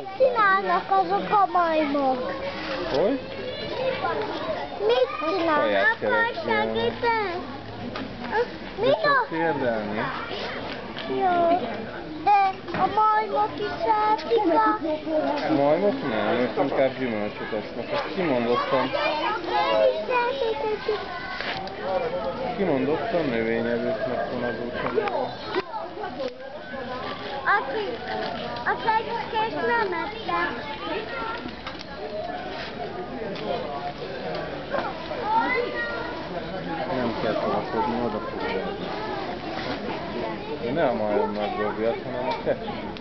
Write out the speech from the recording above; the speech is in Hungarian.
Mit csinálnak azok a majmok? Hogy? Mit csinálnak? Keresgélnek. segíteni? Mi De csak a... térdelni. Jó. De a majmok is szeretik a... A majmok nem, ők inkább gyümölcsöt esznek. Ezt kimondottan, Én is szeretik kimondottan növényevőknek van az útja. Aki... Az egyikes nem ettem. Nem kell talakodni, oda fog De ne a majom nagy dobjat, hanem a kecső.